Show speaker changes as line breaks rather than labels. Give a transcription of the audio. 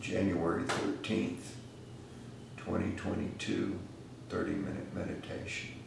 January thirteenth, 2022, 30 minute meditation.